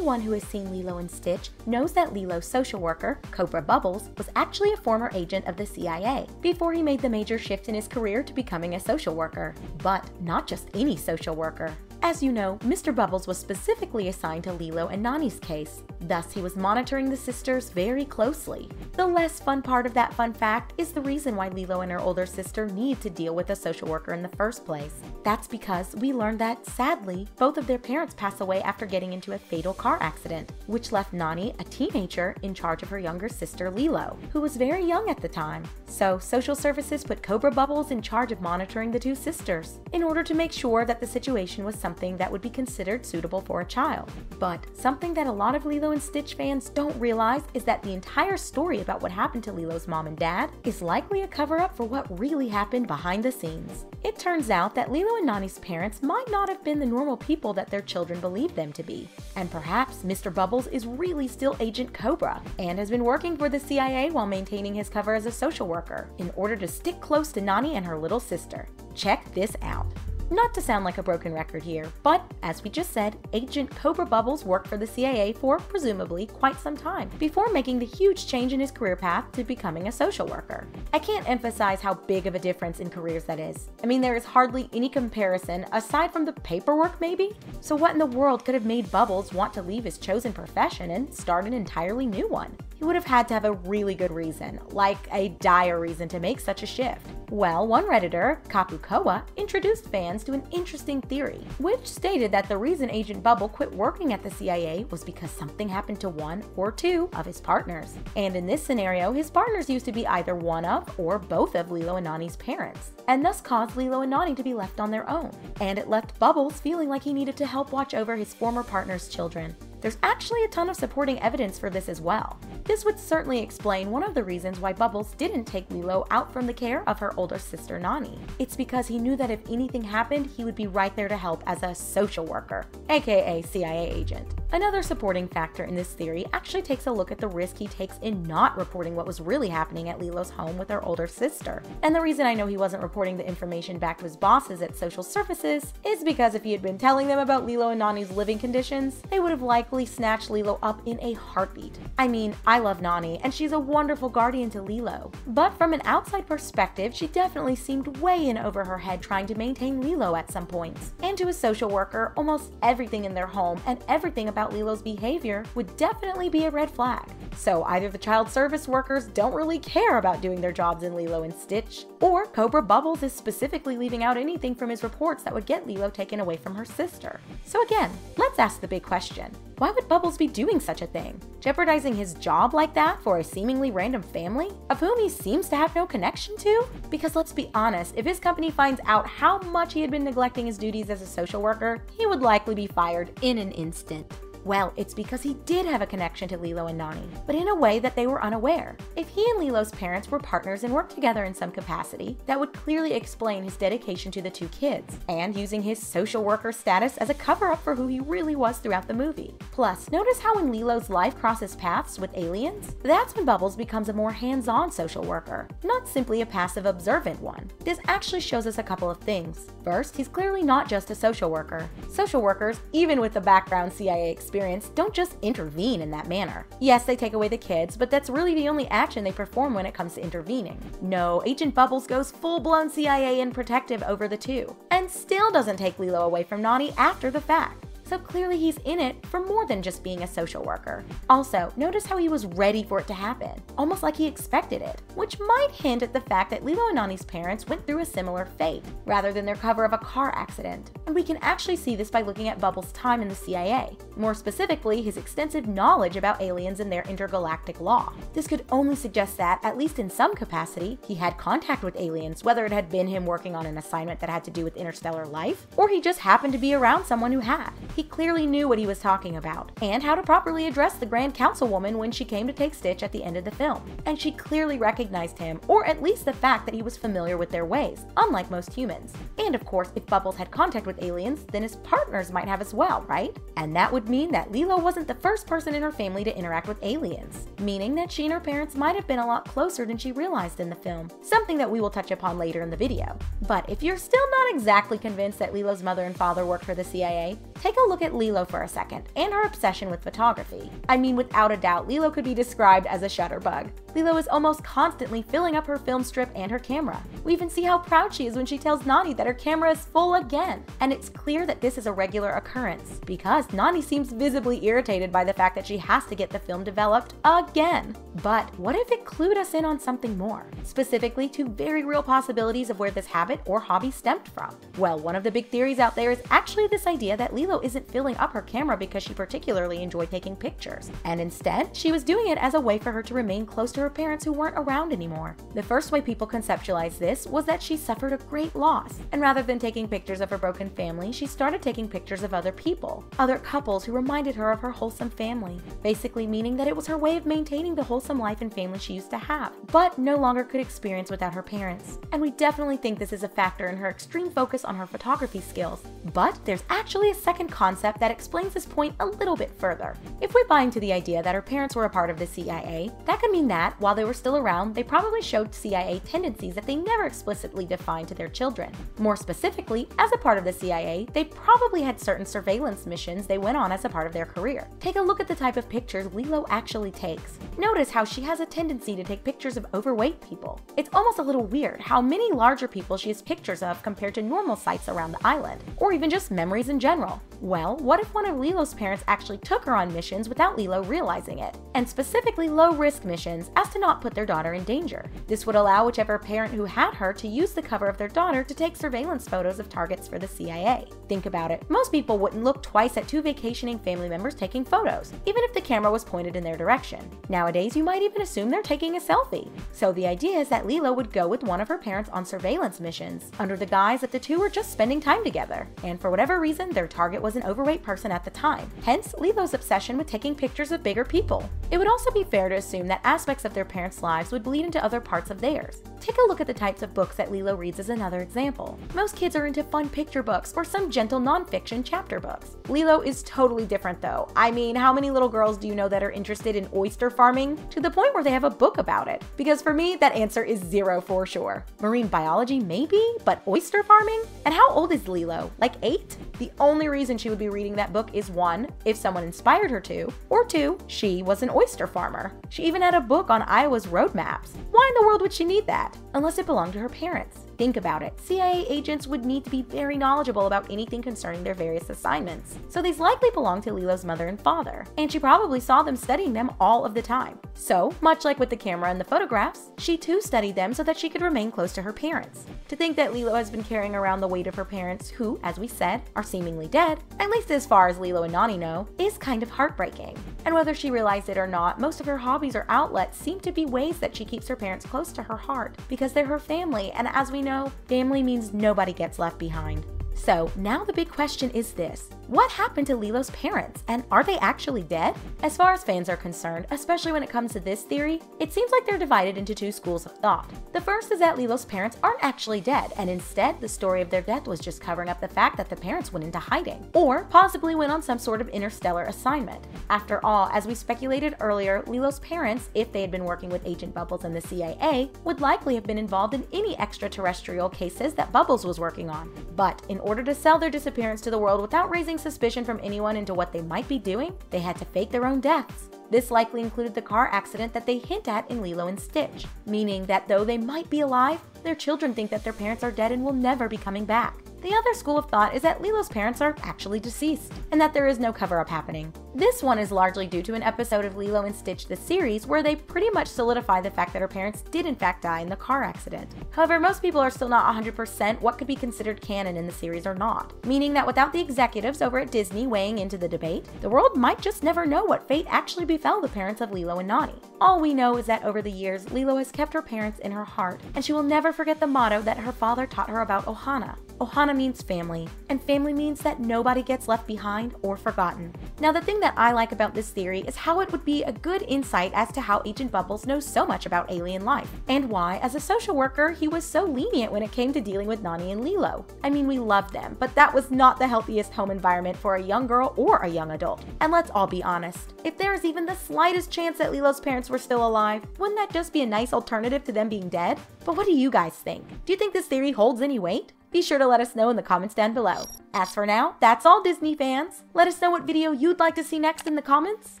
anyone who has seen Lilo and Stitch knows that Lilo's social worker, Cobra Bubbles, was actually a former agent of the CIA before he made the major shift in his career to becoming a social worker. But not just any social worker. As you know, Mr. Bubbles was specifically assigned to Lilo and Nani's case, thus he was monitoring the sisters very closely. The less fun part of that fun fact is the reason why Lilo and her older sister need to deal with a social worker in the first place. That's because we learned that, sadly, both of their parents pass away after getting into a fatal car accident, which left Nani, a teenager, in charge of her younger sister Lilo, who was very young at the time. So, social services put Cobra Bubbles in charge of monitoring the two sisters, in order to make sure that the situation was something that would be considered suitable for a child. But something that a lot of Lilo and Stitch fans don't realize is that the entire story about what happened to Lilo's mom and dad is likely a cover up for what really happened behind the scenes. It turns out that Lilo and Nani's parents might not have been the normal people that their children believed them to be. And perhaps Mr. Bubbles is really still Agent Cobra and has been working for the CIA while maintaining his cover as a social worker in order to stick close to Nani and her little sister. Check this out. Not to sound like a broken record here, but as we just said, Agent Cobra Bubbles worked for the CIA for, presumably, quite some time before making the huge change in his career path to becoming a social worker. I can't emphasize how big of a difference in careers that is. I mean, there is hardly any comparison aside from the paperwork, maybe? So, what in the world could have made Bubbles want to leave his chosen profession and start an entirely new one? He would have had to have a really good reason, like a dire reason to make such a shift. Well, one Redditor, Kapukoa, introduced fans to an interesting theory, which stated that the reason Agent Bubble quit working at the CIA was because something happened to one or two of his partners. And in this scenario, his partners used to be either one of or both of Lilo and Nani's parents, and thus caused Lilo and Nani to be left on their own. And it left Bubbles feeling like he needed to help watch over his former partner's children. There's actually a ton of supporting evidence for this as well. This would certainly explain one of the reasons why Bubbles didn't take Lilo out from the care of her older sister Nani. It's because he knew that if anything happened, he would be right there to help as a social worker, aka CIA agent. Another supporting factor in this theory actually takes a look at the risk he takes in not reporting what was really happening at Lilo's home with her older sister. And the reason I know he wasn't reporting the information back to his bosses at Social Services is because if he had been telling them about Lilo and Nani's living conditions, they would have likely snatched Lilo up in a heartbeat. I mean, I love Nani, and she's a wonderful guardian to Lilo. But from an outside perspective, she definitely seemed way in over her head trying to maintain Lilo at some points. And to a social worker, almost everything in their home and everything about about Lilo's behavior would definitely be a red flag. So either the child service workers don't really care about doing their jobs in Lilo and Stitch, or Cobra Bubbles is specifically leaving out anything from his reports that would get Lilo taken away from her sister. So again, let's ask the big question. Why would Bubbles be doing such a thing? Jeopardizing his job like that for a seemingly random family, of whom he seems to have no connection to? Because let's be honest, if his company finds out how much he had been neglecting his duties as a social worker, he would likely be fired in an instant. Well, it's because he did have a connection to Lilo and Nani, but in a way that they were unaware. If he and Lilo's parents were partners and worked together in some capacity, that would clearly explain his dedication to the two kids, and using his social worker status as a cover up for who he really was throughout the movie. Plus, notice how when Lilo's life crosses paths with aliens, that's when Bubbles becomes a more hands on social worker, not simply a passive observant one. This actually shows us a couple of things. First, he's clearly not just a social worker. Social workers, even with the background CIA experience, experience don't just intervene in that manner. Yes, they take away the kids, but that's really the only action they perform when it comes to intervening. No, Agent Bubbles goes full blown CIA and protective over the two, and still doesn't take Lilo away from Nani after the fact so clearly he's in it for more than just being a social worker. Also, notice how he was ready for it to happen, almost like he expected it, which might hint at the fact that Lilo and Nani's parents went through a similar fate, rather than their cover of a car accident. And we can actually see this by looking at Bubbles' time in the CIA, more specifically, his extensive knowledge about aliens and their intergalactic law. This could only suggest that, at least in some capacity, he had contact with aliens, whether it had been him working on an assignment that had to do with interstellar life, or he just happened to be around someone who had. He clearly knew what he was talking about, and how to properly address the Grand Councilwoman when she came to take Stitch at the end of the film. And she clearly recognized him, or at least the fact that he was familiar with their ways, unlike most humans. And of course, if Bubbles had contact with aliens, then his partners might have as well, right? And that would mean that Lilo wasn't the first person in her family to interact with aliens, meaning that she and her parents might have been a lot closer than she realized in the film, something that we will touch upon later in the video. But if you're still not exactly convinced that Lilo's mother and father worked for the CIA, Take a look at Lilo for a second, and her obsession with photography. I mean, without a doubt, Lilo could be described as a shutterbug. Lilo is almost constantly filling up her film strip and her camera. We even see how proud she is when she tells Nani that her camera is full again. And it's clear that this is a regular occurrence, because Nani seems visibly irritated by the fact that she has to get the film developed again. But what if it clued us in on something more? Specifically to very real possibilities of where this habit or hobby stemmed from. Well, one of the big theories out there is actually this idea that Lilo isn't filling up her camera because she particularly enjoyed taking pictures, and instead, she was doing it as a way for her to remain close to her parents who weren't around anymore. The first way people conceptualized this was that she suffered a great loss, and rather than taking pictures of her broken family, she started taking pictures of other people, other couples who reminded her of her wholesome family, basically meaning that it was her way of maintaining the wholesome life and family she used to have, but no longer could experience without her parents. And we definitely think this is a factor in her extreme focus on her photography skills. But there's actually a second concept that explains this point a little bit further. If we buy into the idea that her parents were a part of the CIA, that could mean that, while they were still around, they probably showed CIA tendencies that they never explicitly defined to their children. More specifically, as a part of the CIA, they probably had certain surveillance missions they went on as a part of their career. Take a look at the type of pictures Lilo actually takes. Notice how she has a tendency to take pictures of overweight people. It's almost a little weird how many larger people she has pictures of compared to normal sites around the island, or even just memories in general. Well, what if one of Lilo's parents actually took her on missions without Lilo realizing it? And specifically low risk missions as to not put their daughter in danger. This would allow whichever parent who had her to use the cover of their daughter to take surveillance photos of targets for the CIA. Think about it, most people wouldn't look twice at two vacationing family members taking photos, even if the camera was pointed in their direction. Nowadays, you might even assume they're taking a selfie. So the idea is that Lilo would go with one of her parents on surveillance missions, under the guise that the two were just spending time together, and for whatever reason, their target was an overweight person at the time. Hence, Lilo's obsession with taking pictures of bigger people. It would also be fair to assume that aspects of their parents' lives would bleed into other parts of theirs. Take a look at the types of books that Lilo reads as another example. Most kids are into fun picture books or some gentle nonfiction chapter books. Lilo is totally different though. I mean, how many little girls do you know that are interested in oyster farming to the point where they have a book about it? Because for me, that answer is zero for sure. Marine biology, maybe, but oyster farming? And how old is Lilo? Like eight? The only reason she would be reading that book is one, if someone inspired her to, or two, she was an oyster farmer. She even had a book on Iowa's road maps. Why in the world would she need that? Unless it belonged to her parents. Think about it. CIA agents would need to be very knowledgeable about anything concerning their various assignments. So these likely belong to Lilo's mother and father, and she probably saw them studying them all of the time. So, much like with the camera and the photographs, she too studied them so that she could remain close to her parents. To think that Lilo has been carrying around the weight of her parents, who, as we said, are seemingly dead, at least as far as Lilo and Nani know, is kind of heartbreaking. And whether she realized it or not, most of her hobbies or outlets seem to be ways that she keeps her parents close to her heart because they're her family, and as we know, family means nobody gets left behind. So now the big question is this What happened to Lilo's parents, and are they actually dead? As far as fans are concerned, especially when it comes to this theory, it seems like they're divided into two schools of thought. The first is that Lilo's parents aren't actually dead, and instead, the story of their death was just covering up the fact that the parents went into hiding, or possibly went on some sort of interstellar assignment. After all, as we speculated earlier, Lilo's parents, if they had been working with Agent Bubbles and the CIA, would likely have been involved in any extraterrestrial cases that Bubbles was working on. But in order to sell their disappearance to the world without raising suspicion from anyone into what they might be doing, they had to fake their own deaths. This likely included the car accident that they hint at in Lilo and Stitch, meaning that though they might be alive, their children think that their parents are dead and will never be coming back. The other school of thought is that Lilo's parents are actually deceased, and that there is no cover up happening. This one is largely due to an episode of Lilo and Stitch the series where they pretty much solidify the fact that her parents did in fact die in the car accident. However, most people are still not 100% what could be considered canon in the series or not, meaning that without the executives over at Disney weighing into the debate, the world might just never know what fate actually befell the parents of Lilo and Nani. All we know is that over the years, Lilo has kept her parents in her heart, and she will never forget the motto that her father taught her about Ohana. Ohana means family, and family means that nobody gets left behind or forgotten. Now, the thing that I like about this theory is how it would be a good insight as to how Agent Bubbles knows so much about alien life, and why, as a social worker, he was so lenient when it came to dealing with Nani and Lilo. I mean, we loved them, but that was not the healthiest home environment for a young girl or a young adult. And let's all be honest, if there is even the slightest chance that Lilo's parents were still alive, wouldn't that just be a nice alternative to them being dead? But what do you guys think? Do you think this theory holds any weight? Be sure to let us know in the comments down below. As for now, that's all Disney fans. Let us know what video you'd like to see next in the comments,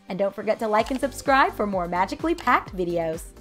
and don't forget to like and subscribe for more magically packed videos.